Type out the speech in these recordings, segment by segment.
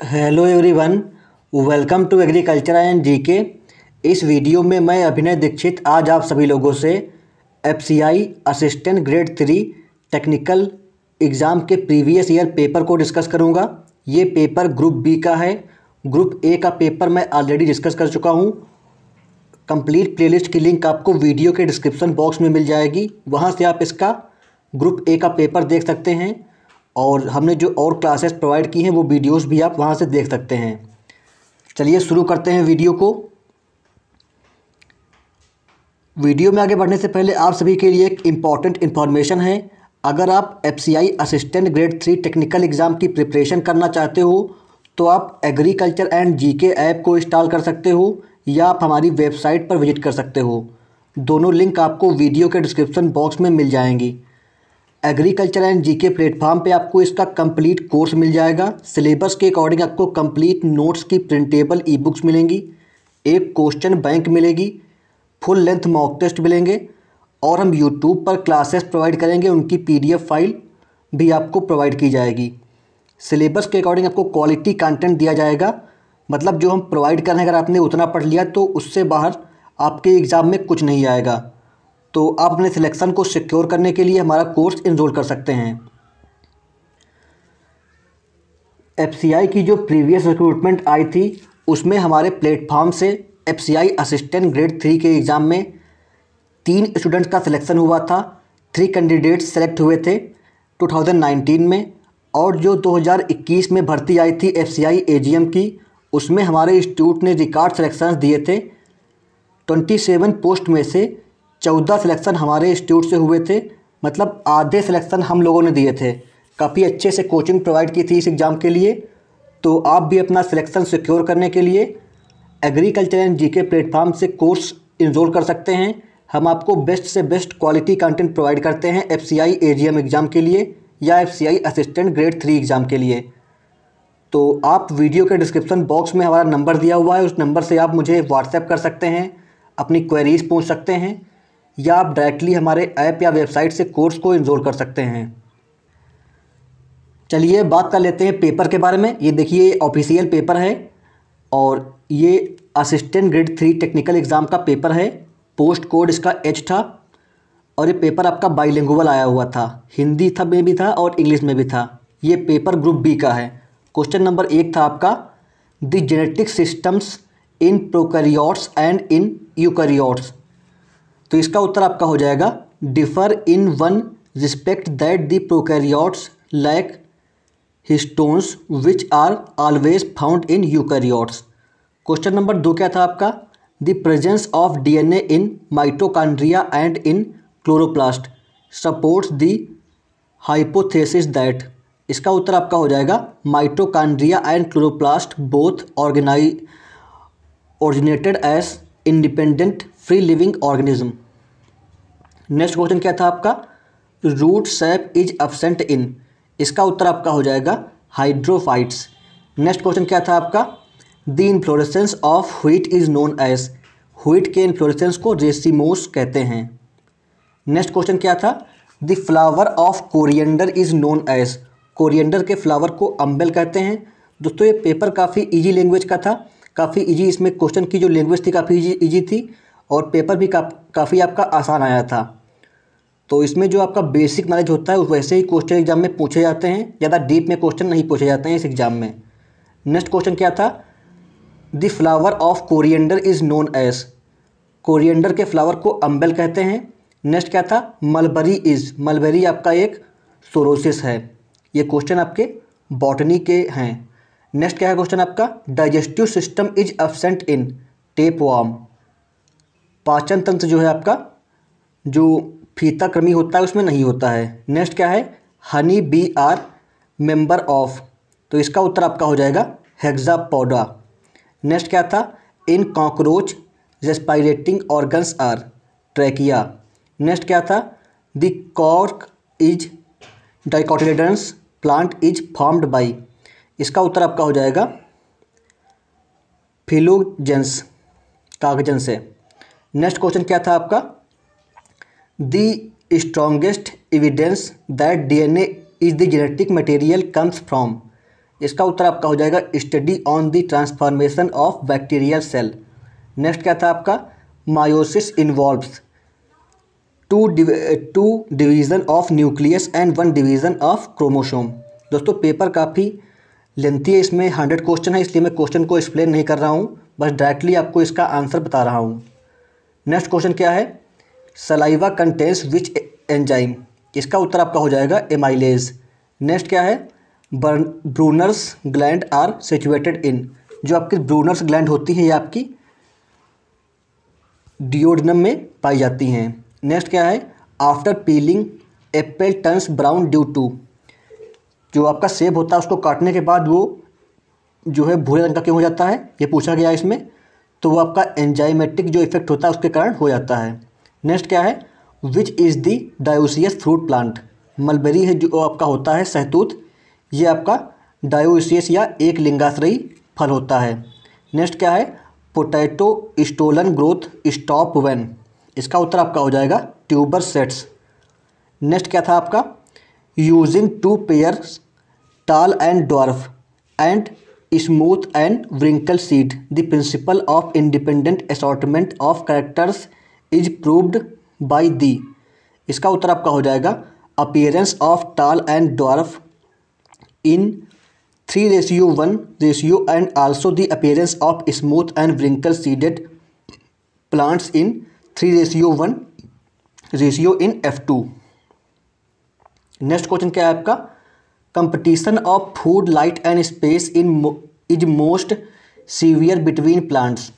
Hello everyone welcome to agriculture and GK इस video में मैं अभिनय दीक्षित, आज आप सभी लोगों से FCI assistant grade three technical exam के प्रीवियस ईयर पेपर को डिस्कस करूँगा। ये पेपर ग्रुप बी का है। ग्रुप ए का पेपर मैं ऑलरेडी डिस्कस कर चुका हूँ। कंप्लीट प्लेलिस्ट की लिंक आपको वीडियो के डिस्क्रिप्शन बॉक्स में मिल जाएगी। वहाँ से आप इसका ग्रुप ए का पेपर देख सकते हैं। और हमने जो और क्लासेस प्रोवाइड की हैं, वो वीडियोस भी आप वहाँ से देख सकते हैं। चलिए शुरू करते हैं वीडियो को। वीडियो में आगे बढ़ने से पहले आप सभी के लिए एक इंपॉर्टेंट इन्फॉर्मेशन है। अगर आप F C I assistant grade three technical exam की प्रिपरेशन करना चाहते हो तो आप एग्रीकल्चर एंड जी के ऐप को इंस्टॉल कर सकते हो या आप हमारी वेबसाइट पर विज़िट कर सकते हो। दोनों लिंक आपको वीडियो के डिस्क्रिप्शन बॉक्स में मिल जाएँगी। एग्रीकल्चर एंड जीके प्लेटफॉर्म पे आपको इसका कंप्लीट कोर्स मिल जाएगा। सिलेबस के अकॉर्डिंग आपको कंप्लीट नोट्स की प्रिंटेबल ई बुक्स मिलेंगी। एक क्वेश्चन बैंक मिलेगी। फुल लेंथ मॉक टेस्ट मिलेंगे। और हम यूट्यूब पर क्लासेस प्रोवाइड करेंगे, उनकी पीडीएफ फ़ाइल भी आपको प्रोवाइड की जाएगी। सिलेबस के अकॉर्डिंग आपको क्वालिटी कंटेंट दिया जाएगा। मतलब जो हम प्रोवाइड कर अगर आपने उतना पढ़ लिया तो उससे बाहर आपके एग्ज़ाम में कुछ नहीं आएगा। तो आप अपने सिलेक्शन को सिक्योर करने के लिए हमारा कोर्स इनरोल कर सकते हैं। एफसीआई की जो प्रीवियस रिक्रूटमेंट आई थी, उसमें हमारे प्लेटफॉर्म से एफसीआई असिस्टेंट ग्रेड थ्री के एग्ज़ाम में तीन स्टूडेंट्स का सिलेक्शन हुआ था। थ्री कैंडिडेट्स सेलेक्ट हुए थे 2019 में और जो 2021 में भर्ती आई थी एफ़ सी की, उसमें हमारे इंस्टीट्यूट ने रिकॉर्ड सिलेक्शन दिए थे। 27 पोस्ट में से चौदह सिलेक्शन हमारे इंस्टीट्यूट से हुए थे। मतलब आधे सिलेक्शन हम लोगों ने दिए थे। काफ़ी अच्छे से कोचिंग प्रोवाइड की थी इस एग्ज़ाम के लिए। तो आप भी अपना सिलेक्शन सिक्योर करने के लिए एग्रीकल्चर एंड जीके प्लेटफॉर्म से कोर्स इनरोल कर सकते हैं। हम आपको बेस्ट से बेस्ट क्वालिटी कंटेंट प्रोवाइड करते हैं एफ़ सी आई एग्ज़ाम के लिए या F C I assistant grade three exam के लिए। तो आप वीडियो के डिस्क्रिप्शन बॉक्स में हमारा नंबर दिया हुआ है। उस नंबर से आप मुझे व्हाट्सएप कर सकते हैं। अपनी क्वेरीज पूछ सकते हैं। या आप डायरेक्टली हमारे ऐप या वेबसाइट से कोर्स को इनरोल कर सकते हैं। चलिए बात कर लेते हैं पेपर के बारे में। ये देखिए ऑफिशियल पेपर है और ये assistant grade three technical exam का पेपर है। पोस्ट कोड इसका एच था और ये पेपर आपका बाईलिंगुअल आया हुआ था। हिंदी था में भी था और इंग्लिश में भी था। ये पेपर ग्रुप बी का है। क्वेश्चन नंबर एक था आपका। The genetic systems in prokaryotes and in eukaryotes तो इसका उत्तर आपका हो जाएगा differ in one respect that the prokaryotes like histones which are always found in eukaryotes question number दो क्या था आपका? The presence of DNA in mitochondria and in chloroplast supports the hypothesis that इसका उत्तर आपका हो जाएगा mitochondria and chloroplast both organelles originated as independent free living organism next question क्या था आपका? Root sap is absent in इसका उत्तर आपका हो जाएगा हाइड्रोफाइट्स नेक्स्ट क्वेश्चन क्या था आपका? The inflorescence of wheat is known as wheat के इन्फ्लोरेसेंस को रेसिमोस कहते हैं. नेक्स्ट क्वेश्चन क्या था? The flower of coriander is known as coriander के फ्लावर को अम्बेल कहते हैं. दोस्तों, ये पेपर काफ़ी इजी लैंग्वेज का था. काफ़ी इजी इसमें क्वेश्चन की जो लैंग्वेज थी, काफ़ी इजी इजी थी. और पेपर भी का, काफ़ी आपका आसान आया था। तो इसमें जो आपका बेसिक नॉलेज होता है वैसे ही क्वेश्चन एग्ज़ाम में पूछे जाते हैं ज़्यादा डीप में क्वेश्चन नहीं पूछे जाते हैं इस एग्ज़ाम में। नेक्स्ट क्वेश्चन क्या था? The flower of coriander is known as coriander के फ्लावर को अम्बेल कहते हैं। नेक्स्ट क्या था? मलबरी इज़ मलबरी आपका एक सोरोसिस है। ये क्वेश्चन आपके बॉटनी के हैं। नेक्स्ट क्या है क्वेश्चन आपका? Digestive system is absent in tapeworm पाचन तंत्र जो है आपका, जो फीता क्रमी होता है, उसमें नहीं होता है। नेक्स्ट क्या है? Honey bee are member of तो इसका उत्तर आपका हो जाएगा हेक्सा पौडा नेक्स्ट क्या था? In cockroach respirating organs are trachea next क्या था? The cork is dicotyledons plant is formed by इसका उत्तर आपका हो जाएगा फिलोजेंस कागजन से। नेक्स्ट क्वेश्चन क्या था आपका? The strongest evidence that DNA is the genetic material comes from इसका उत्तर आपका हो जाएगा study on the transformation of bacterial cell next क्या था आपका? Meiosis involves two two division of nucleus and one division of chromosome दोस्तों paper काफ़ी लेंथी है, इसमें हंड्रेड क्वेश्चन है, इसलिए मैं क्वेश्चन को एक्सप्लेन नहीं कर रहा हूँ, बस डायरेक्टली आपको इसका आंसर बता रहा हूँ। नेक्स्ट क्वेश्चन क्या है? सलाइवा कंटेंस विच एंजाइम इसका उत्तर आपका हो जाएगा एमाइलेज नेक्स्ट क्या है? Brunner's gland are situated in जो आपकी ब्रूनर्स ग्लैंड होती है, ये आपकी डिओडनम में पाई जाती हैं। नेक्स्ट क्या है? After peeling apple turns brown due to जो आपका सेब होता है, उसको काटने के बाद वो जो है भूरे रंग का क्यों हो जाता है? ये पूछा गया इसमें। तो वो आपका एंजाइमेटिक जो इफ़ेक्ट होता है उसके कारण हो जाता है। नेक्स्ट क्या है? Which is the dioecious fruit plant mulberry है जो आपका होता है सहतूत ये आपका डायोसियस या एक लिंगाश्रयी फल होता है। नेक्स्ट क्या है? Potato stolon growth stop when इसका उत्तर आपका हो जाएगा ट्यूबर सेट्स नेक्स्ट क्या था आपका? Using two pairs tall and dwarf and smooth and wrinkle seed the principle of independent assortment of characters is proved by the इसका उत्तर आपका हो जाएगा appearance of tall and dwarf in three ratio one ratio and also the appearance of smooth and wrinkle seeded plants in three ratio one ratio in F two next question क्या है आपका? Competition of food light and space in is most severe between plants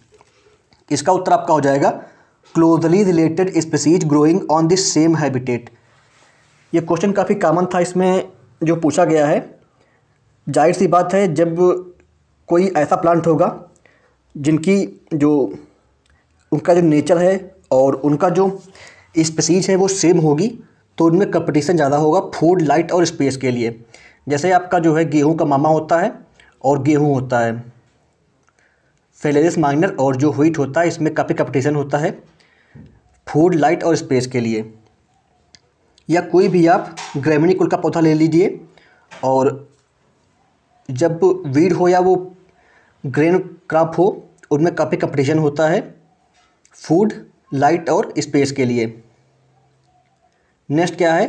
इसका उत्तर आपका हो जाएगा closely related species growing on this same habitat ये question काफ़ी कॉमन था इसमें, जो पूछा गया है। ज़ाहिर सी बात है, जब कोई ऐसा प्लांट होगा, जिनकी जो, उनका जो नेचर है और उनका जो स्पीसीज है, वो सेम होगी। तो उनमें कंपटीशन ज़्यादा होगा फ़ूड लाइट और स्पेस के लिए। जैसे आपका जो है गेहूँ का मामा होता है और गेहूँ होता है। फेलेरिस माइनर और जो व्हीट होता है, इसमें काफ़ी कंपटीशन होता है फ़ूड लाइट और स्पेस के लिए। या कोई भी आप ग्रेमिनी कुल का पौधा ले लीजिए और जब वीड हो या वो ग्रेन क्रॉप हो, उनमें काफ़ी कंपटीशन होता है फ़ूड लाइट और स्पेस के लिए। नेक्स्ट क्या है?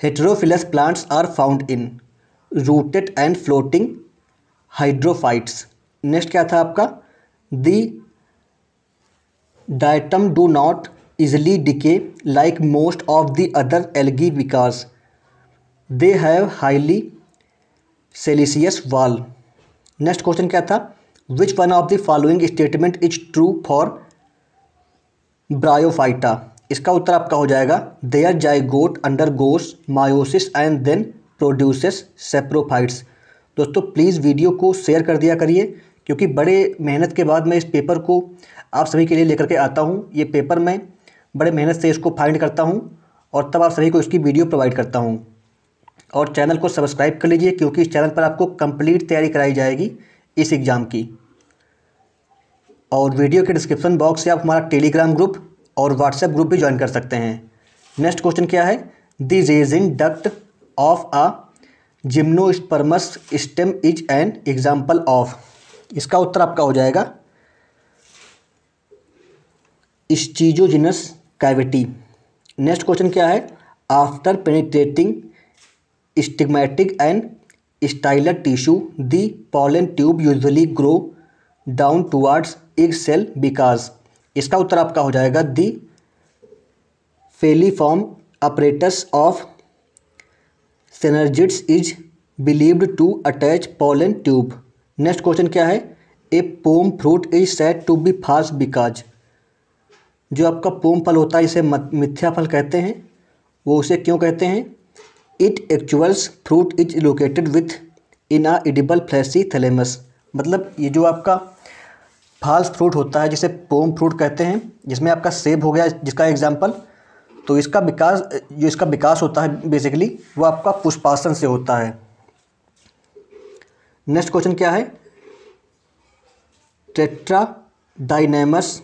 Heterophyllous plants are found in rooted and floating hydrophytes next क्या था आपका? The diatom do not easily decay like most of the other algae because they have highly siliceous wall next question क्या था? Which one of the following statement is true for bryophyta इसका उत्तर आपका हो जाएगा, there zygote undergoes, meiosis and then produces saprophytes. दोस्तों please video को share कर दिया करिए, क्योंकि बड़े मेहनत के बाद मैं इस पेपर को आप सभी के लिए लेकर के आता हूँ। ये पेपर मैं बड़े मेहनत से इसको फाइंड करता हूँ और तब आप सभी को इसकी वीडियो प्रोवाइड करता हूँ। और चैनल को सब्सक्राइब कर लीजिए, क्योंकि इस चैनल पर आपको कंप्लीट तैयारी कराई जाएगी इस एग्ज़ाम की। और वीडियो के डिस्क्रिप्शन बॉक्स से आप हमारा टेलीग्राम ग्रुप और व्हाट्सएप ग्रुप भी ज्वाइन कर सकते हैं। नेक्स्ट क्वेश्चन क्या है? The resin duct of a gymnosperms stem is an example of इसका उत्तर आपका हो जाएगा। स्टीजोजिनस कैविटी नेक्स्ट क्वेश्चन क्या है? After penetrating stigmatic and stylar tissue the pollen tube usually grow down towards egg cell because इसका उत्तर आपका हो जाएगा the filiform apparatus of synergids is believed to attach pollen tube next question क्या है? A pome fruit is said to be fast because जो आपका pome फल होता है, इसे मिथ्या फल कहते हैं। वो उसे क्यों कहते हैं? It actual fruit is located within a edible fleshy thalamus मतलब ये जो आपका फाल्स फ्रूट होता है जिसे पोम फ्रूट कहते हैं, जिसमें आपका सेब हो गया जिसका एग्ज़ाम्पल तो इसका विकास, जो इसका विकास होता है बेसिकली वो आपका पुष्पासन से होता है। नेक्स्ट क्वेश्चन क्या है? Tetradynamous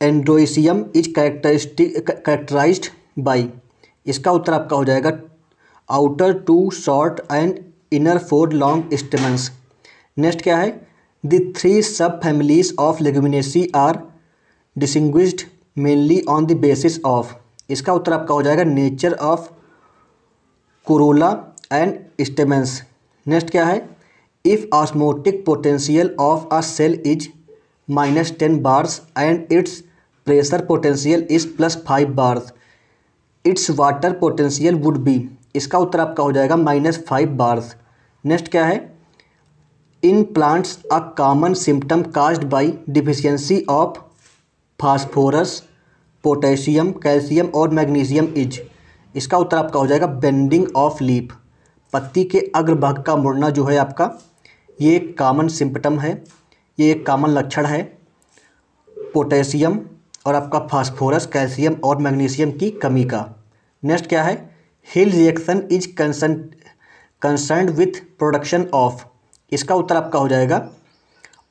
androecium is characteristic characterised by इसका उत्तर आपका हो जाएगा outer two short and inner four long stamens next क्या है? The three subfamilies of leguminosae are distinguished mainly on the basis of इसका उत्तर आपका हो जाएगा nature of corolla and stamens next क्या है? If osmotic potential of a cell is minus ten bars and its pressure potential is plus five bars its water potential would be इसका उत्तर आपका हो जाएगा माइनस फाइव बार्स नेक्स्ट क्या है? In plants a common symptom caused by deficiency of phosphorus potassium calcium और magnesium is इसका उत्तर आपका हो जाएगा बेंडिंग ऑफ़ लीफ पत्ती के अग्रभाग का मुड़ना जो है आपका, ये एक कॉमन सिम्पटम है, ये एक कॉमन लक्षण है। पोटेशियम और आपका फास्फोरस कैल्शियम और मैग्नीशियम की कमी का। नेक्स्ट क्या है? Hill reaction is con concern with production of इसका उत्तर आपका हो जाएगा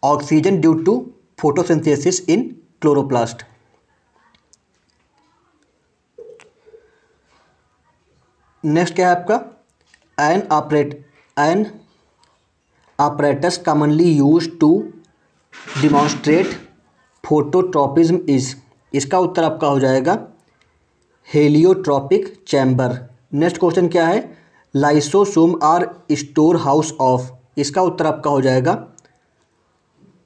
oxygen due to photosynthesis in chloroplast. Next क्या है आपका? An operate an apparatus commonly use to demonstrate phototropism is इसका उत्तर आपका हो जाएगा हेलियोट्रॉपिक चैम्बर नेक्स्ट क्वेश्चन क्या है? Lysosome are store house of इसका उत्तर आपका हो जाएगा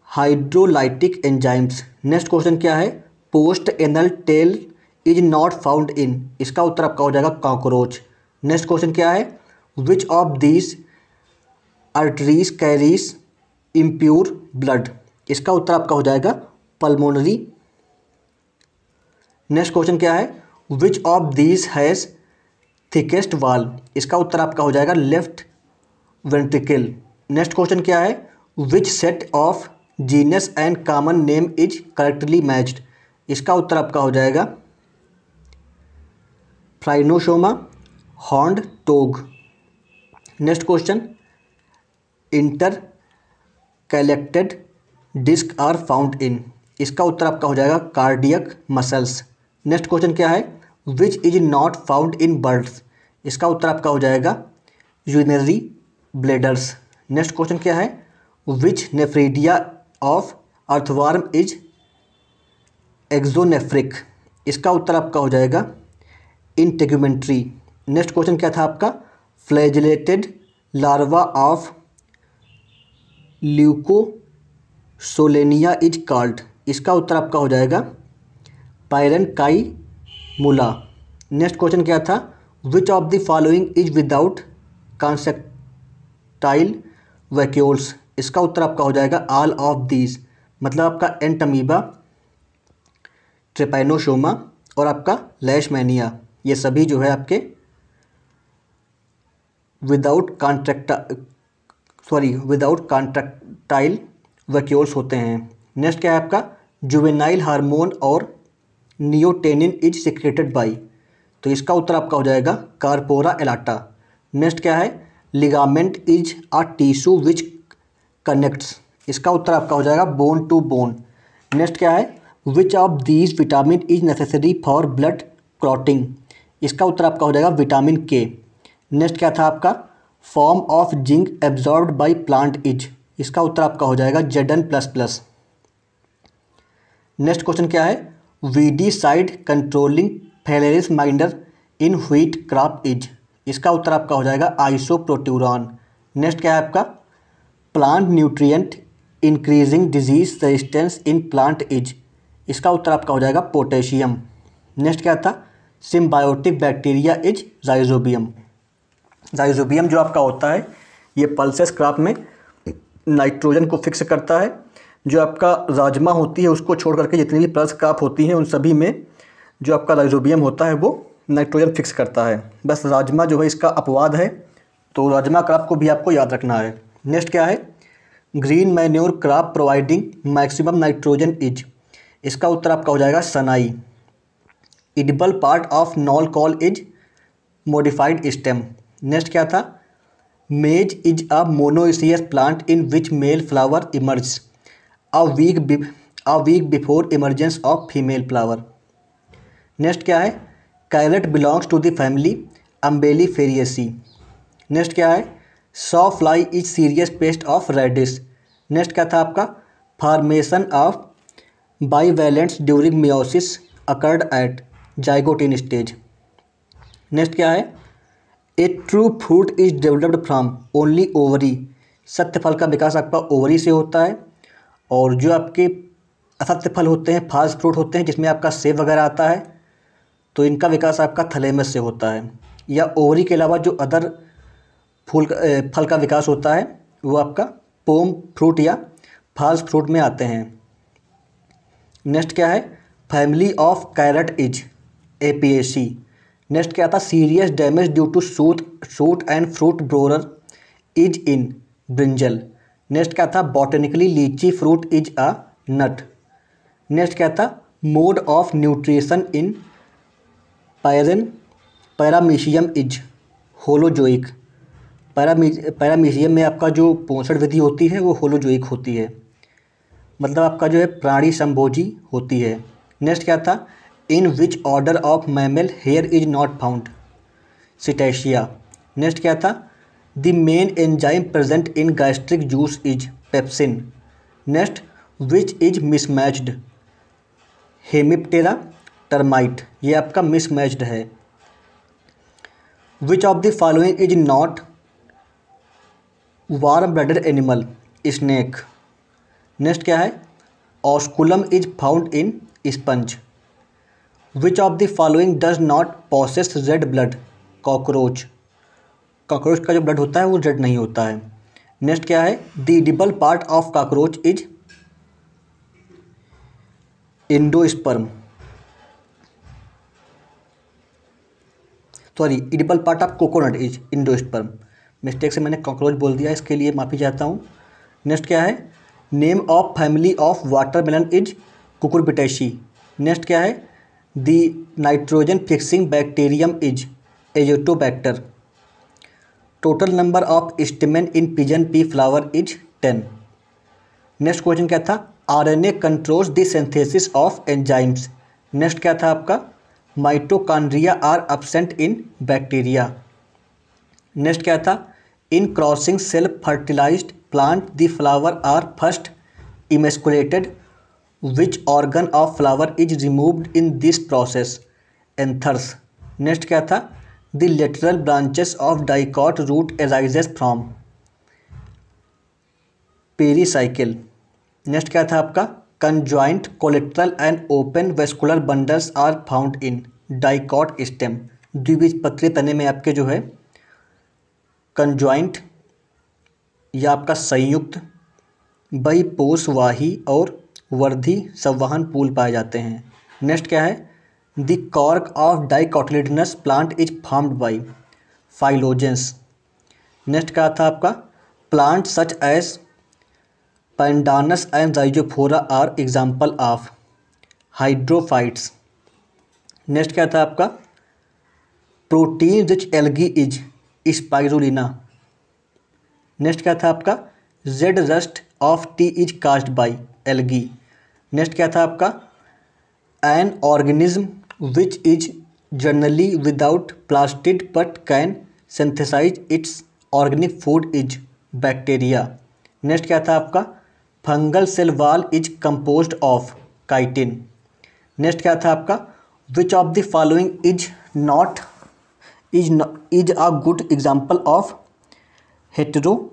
हाइड्रोलाइटिक एंजाइम्स नेक्स्ट क्वेश्चन क्या है? Post anal tail is not found in इसका उत्तर आपका हो जाएगा कॉकरोच नेक्स्ट क्वेश्चन क्या है? Which of these arteries carries impure blood इसका उत्तर आपका हो जाएगा पल्मोनरी नेक्स्ट क्वेश्चन क्या है? Which of these has thickest wall इसका उत्तर आपका हो जाएगा लेफ़्ट वेंट्रिकल नेक्स्ट क्वेश्चन क्या है? Which set of genus and common name is correctly matched इसका उत्तर आपका हो जाएगा। Phrynosoma horned toad next question intercalated discs are found in इसका उत्तर आपका हो जाएगा कार्डियक मसल्स नेक्स्ट क्वेश्चन क्या है? Which is not found in birds इसका उत्तर आपका हो जाएगा यूनरी ब्लेडर्स नेक्स्ट क्वेश्चन क्या है? Which nephridia of earthworm is exonephric इसका उत्तर आपका हो जाएगा इंटेग्यूमेंट्री नेक्स्ट क्वेश्चन क्या था आपका? Flagellated larva of Leucosolenia is called इसका उत्तर आपका हो जाएगा पायरन काई मुला नेक्स्ट क्वेश्चन क्या था? Which of the following is without contractile vacuoles. इसका उत्तर आपका हो जाएगा ऑल ऑफ़ दीज। मतलब आपका एंटमीबा, ट्रिपाइनोशोमा और आपका लैशमैनिया। ये सभी जो है आपके without contracta sorry without contractile vacuoles होते हैं। नेक्स्ट क्या है आपका? जुवेनाइल हार्मोन और नियोटेनिन इज़ सिक्रेटेड बाई तो इसका उत्तर आपका हो जाएगा कारपोरा एलाटा नेक्स्ट क्या है? Ligament is a tissue which connects इसका उत्तर आपका हो जाएगा बोन टू बोन नेक्स्ट क्या है? Which of these vitamin is necessary for blood clotting इसका उत्तर आपका हो जाएगा विटामिन के नेक्स्ट क्या था आपका? Form of zinc absorb by plant is इसका उत्तर आपका हो जाएगा Z N plus plus next question क्या है? Weedicide controlling Phalaris minor in wheat crop is इसका उत्तर आपका हो जाएगा आइसोप्रोट्यूरॉन नेक्स्ट क्या है आपका? Plant nutrient increasing disease resistance in plant is इसका उत्तर आपका हो जाएगा पोटेशियम। नेक्स्ट क्या था? Symbiotic bacteria is Rhizobium Rhizobium जो आपका होता है, ये पल्सेस क्रॉप में नाइट्रोजन को फिक्स करता है। जो आपका राजमा होती है, उसको छोड़ करके जितनी भी पल्स क्रॉप होती हैं, उन सभी में जो आपका राइजोबियम होता है, वो नाइट्रोजन फिक्स करता है। बस राजमा जो है इसका अपवाद है तो राजमा क्रॉप को भी आपको याद रखना है। नेक्स्ट क्या है? Green manure crop providing maximum nitrogen is इसका उत्तर आपका हो जाएगा सनाई। Edible part of knol khol is modified stem next क्या था? Maize is a monoecious plant in which male flower emerge a week a week before emergence of female flower next क्या है? Carrot belongs to the family Umbelliferae next क्या है? Saw fly is serious pest of radish next क्या था आपका? Formation of bivalents during meiosis occurred at zygotene stage next क्या है? A true fruit is developed from only ovary सत्य फल का विकास आपका ओवरी से होता है और जो आपके असत्य फल होते हैं फास्ट फ्रूट होते हैं, जिसमें आपका सेब वगैरह आता है तो इनका विकास आपका थलेमस से होता है। या ओवरी के अलावा जो अदर फूल फल का विकास होता है, वो आपका पोम फ्रूट या फास्ट फ्रूट में आते हैं। नेक्स्ट क्या है? Family of carrot is A P S C next क्या था? Serious damage due to shoot shoot and fruit borer is in brinjal. Next क्या था? Botanically litchi fruit is a nut. Next क्या था? Mode of nutrition in paran, paramecium is holozoic. Parami, paramecium में आपका जो पोषण विधि होती है, वो होलोजोइक होती है। मतलब आपका जो है प्राणी संभोजी होती है। नेक्स्ट क्या था? In which order of mammal hair is not found. Cetacea. Next क्या था? The main enzyme present in gastric juice is pepsin. Next, which is mismatched? Hemiptera. Termite ये आपका मिसमैच्ड है। Which of the following is not warm blooded animal snake next क्या है? Osculum is found in sponge which of the following does not possess red blood cockroach cockroach का जो blood होता है, वो रेड नहीं होता है। नेक्स्ट क्या है? The edible part of cockroach is endosperm sorry edible part of coconut is endosperm mistake से मैंने कॉकरोच बोल दिया, इसके लिए माफ़ी चाहता हूँ। नेक्स्ट क्या है? Name of family of watermelon is Cucurbitaceae next क्या है? The nitrogen fixing bacterium is Azotobacter total number of stamen in pigeon pea flower is ten next question क्या था? RNA controls the synthesis of enzymes next क्या था आपका? Mitochondria are absent in bacteria. Next क्या था? In crossing self fertilized plant, the flower are first emasculated, which organ of flower is removed in this process, anthers. Next क्या था? The lateral branches of dicot root arises from pericycle. Next क्या था आपका? Conjoint collateral and open vascular bundles are found in dicot stem द्विबीजपत्रीय तने में आपके जो है कंज्वाइंट या आपका संयुक्त बई पोष वाही और वर्धी संवहन पुल पाए जाते हैं नेक्स्ट क्या है the cork of dicotyledonous plant is formed by phellogens next क्या था आपका plant such as Pandanus and Rhizophora are example of hydrophytes next क्या था आपका? Protein rich algae is spirulina next क्या था आपका? Red rust of tea is caused by algae next क्या था आपका? An organism which is generally without plastid but can synthesize its organic food is bacteria next क्या था आपका? Fungal cell wall is compose of chitin. Next क्या था आपका? Which of the following is not is is a good example of heterothallism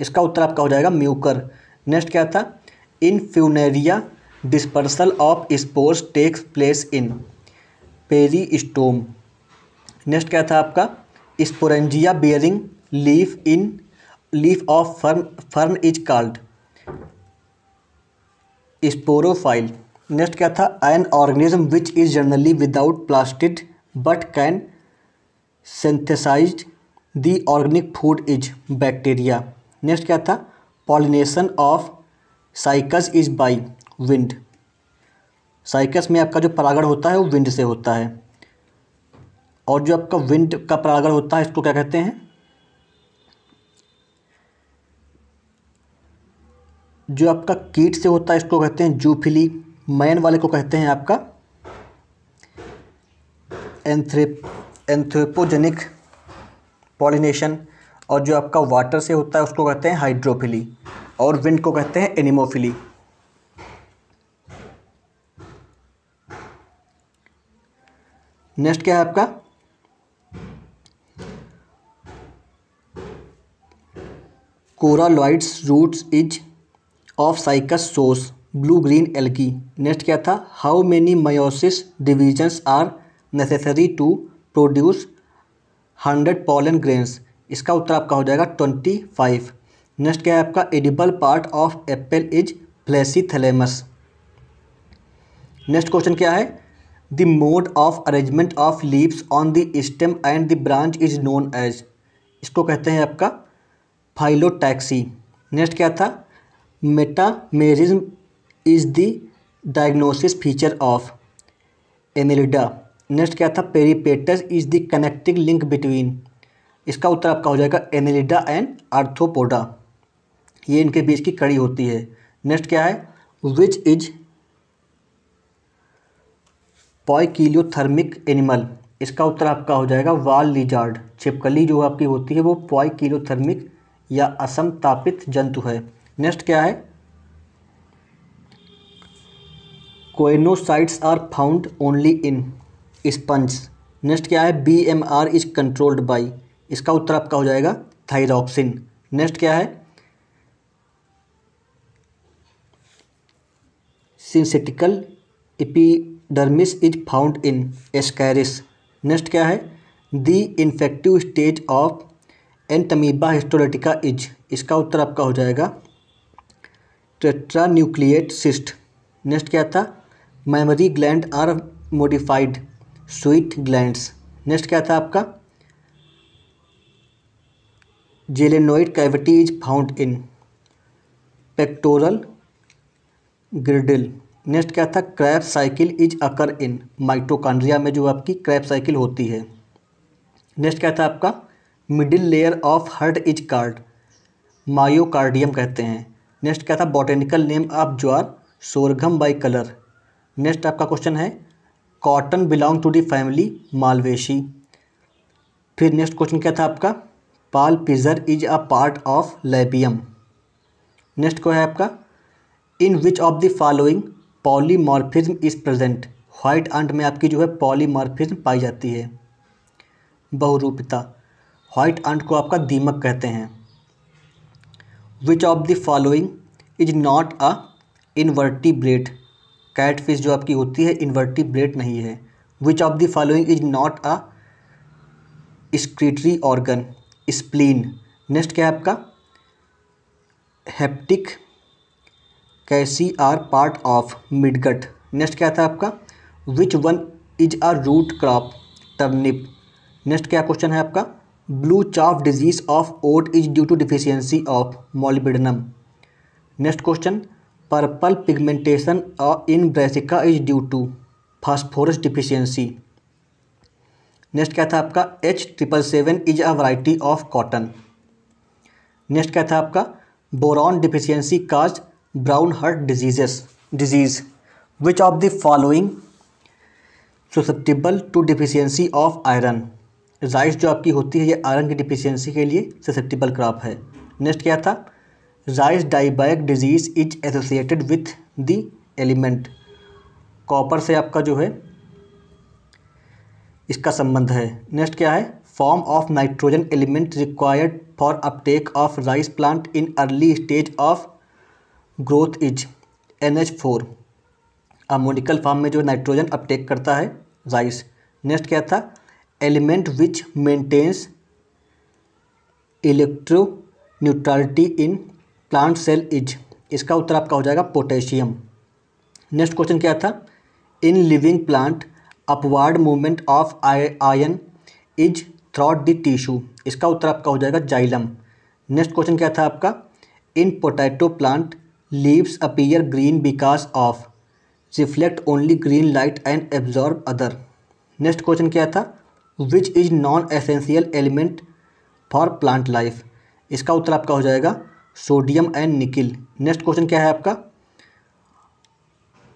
इसका उत्तर आपका हो जाएगा म्यूकर। नेक्स्ट क्या था? In Funaria dispersal of spores takes place in peristome next क्या था आपका? Sporangia bearing leaf in leaf of fern, fern is called sporophyll next क्या था? An organism which is generally without plastid but can synthesize the organic food is bacteria next क्या था? Pollination of Cycas is by wind Cycas में आपका जो परागण होता है वो विंड से होता है। और जो आपका विंड का परागण होता है इसको क्या कहते हैं? जो आपका कीट से होता है, इसको कहते हैं जूफिली। मैन वाले को कहते हैं आपका एंथ्रेप एंथ्रोपोजेनिक पॉलिनेशन। और जो आपका वाटर से होता है, उसको कहते हैं हाइड्रोफिली। और विंड को कहते हैं एनिमोफिली। नेक्स्ट क्या है आपका? Coralloid roots is of Cycas shows blue green algae next क्या था? How many meiosis divisions are necessary to produce hundred pollen grains इसका उत्तर आपका हो जाएगा ट्वेंटी फाइव नेक्स्ट क्या है आपका? Edible part of apple is fleshy thalamus next question क्या है? The mode of arrangement of leaves on the stem and the branch is known as इसको कहते हैं आपका फाइलोटैक्सी नेक्स्ट क्या था? Metamerism is the diagnosis feature of Annelida next क्या था? Peripatus is the connecting link between इसका उत्तर आपका हो जाएगा एनेलिडा एंड आर्थोपोडा ये इनके बीच की कड़ी होती है। नेक्स्ट क्या है? विच इज़ पॉयकिलियोथर्मिक एनिमल इसका उत्तर आपका हो जाएगा वाल लिजार्ड छिपकली जो आपकी होती है वो पॉयकिलियोथर्मिक या असमतापित जंतु है। नेक्स्ट क्या है? Choanocytes are found only in sponge. Next क्या है? B M R is controlled by इसका उत्तर आपका हो जाएगा थाइरोक्सिन नेक्स्ट क्या है? Syncytial epidermis is found in Ascaris. Next क्या है? The infective stage of Entamoeba histolytica is. इसका उत्तर आपका हो जाएगा टेट्रा न्यूक्लिएट सिस्ट। नेक्स्ट क्या था? Mammary glands are modified sweat glands. Next क्या था आपका? Glenoid cavity is found in pectoral girdle. Next क्या था? Krebs cycle is occur in. Mitochondria में जो आपकी क्रैप साइकिल होती है। नेक्स्ट क्या था आपका? Middle layer of heart is card. Myocardium कहते हैं। नेक्स्ट क्या था? Botanical name of jowar Sorghum bicolor next आपका क्वेश्चन है cotton belong to the family Malvaceae फिर नेक्स्ट क्वेश्चन क्या था आपका? Palpiger is a part of labium next को है आपका? In which of the following polymorphism is present white ant में आपकी जो है पॉलीमॉर्फिज्म पाई जाती है। बहुरूपिता। व्हाइट अंट को आपका दीमक कहते हैं। Which of the following is not a catfish जो आपकी होती है इन्वर्टिब्रेट नहीं है। Which of the following is not a secretory organ spleen next क्या है आपका? Hepatic caeca are part of midgut next क्या था आपका? Which one is a root crop turnip next क्या क्वेश्चन है आपका? Blue chaff disease of oat is due to deficiency of molybdenum next question purple pigmentation in Brassica is due to phosphorus deficiency next क्या था आपका? H triple seven is a variety of cotton next क्या था आपका? Boron deficiency cause brown heart diseases disease which of the following susceptible to deficiency of iron rice जो आपकी होती है, ये आयरन की डिफिशियंसी के लिए ससेप्टिबल क्रॉप है। नेक्स्ट क्या था? Rice dieback disease is associated with the element copper से आपका जो है, इसका संबंध है। नेक्स्ट क्या है? Form of nitrogen element required for uptake of rice plant in early stage of growth is N H four ammonical form में जो नाइट्रोजन अपटेक करता है राइस नेक्स्ट क्या था? Element which maintains electro neutrality in plant cell is इसका उत्तर आपका हो जाएगा पोटेशियम। नेक्स्ट क्वेश्चन क्या था? In living plant upward movement of ion is through the tissue इसका उत्तर आपका हो जाएगा जाइलम। नेक्स्ट क्वेश्चन क्या था आपका? In potato plant leaves appear green because of. Reflect only green light and absorb other. Next question क्या था? Which is non essential element for plant life इसका उत्तर आपका हो जाएगा sodium and nickel next question क्या है आपका?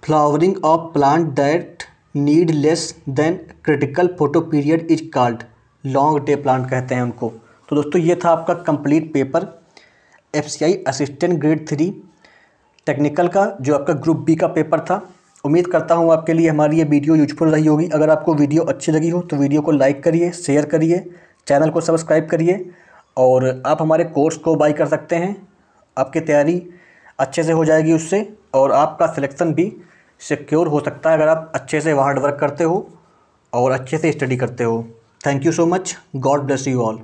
Flowering of plant that need less than critical photo period is called long day plant कहते हैं उनको। तो दोस्तों, ये था आपका complete paper F C I assistant grade three technical का, जो आपका ग्रुप बी का पेपर था उम्मीद करता हूँ आपके लिए हमारी ये वीडियो यूजफुल रही होगी। अगर आपको वीडियो अच्छी लगी हो तो वीडियो को लाइक करिए शेयर करिए चैनल को सब्सक्राइब करिए, और आप हमारे कोर्स को बाई कर सकते हैं। आपकी तैयारी अच्छे से हो जाएगी उससे, और आपका सिलेक्शन भी सिक्योर हो सकता है अगर आप अच्छे से हार्ड वर्क करते हो, और अच्छे से स्टडी करते हो। Thank you so much God bless you all